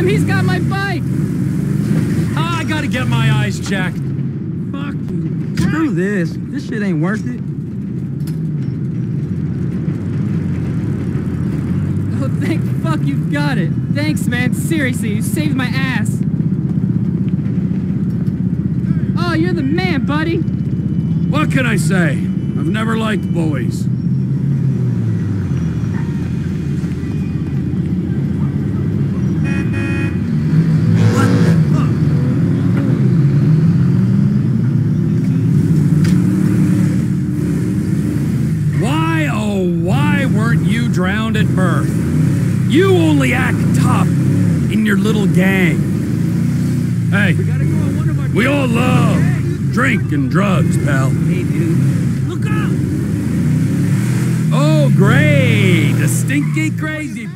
Him! He's got my bike! Ah, I gotta get my eyes checked. Fuck you. Screw this. This shit ain't worth it. Oh, thank fuck you got it. Thanks, man. Seriously, you saved my ass. Oh, you're the man, buddy. What can I say? I've never liked boys. Why, weren't you drowned at birth? You only act tough in your little gang. Hey, we all love drink and drugs, pal. Hey, dude. Look out! Oh, great! A stinky crazy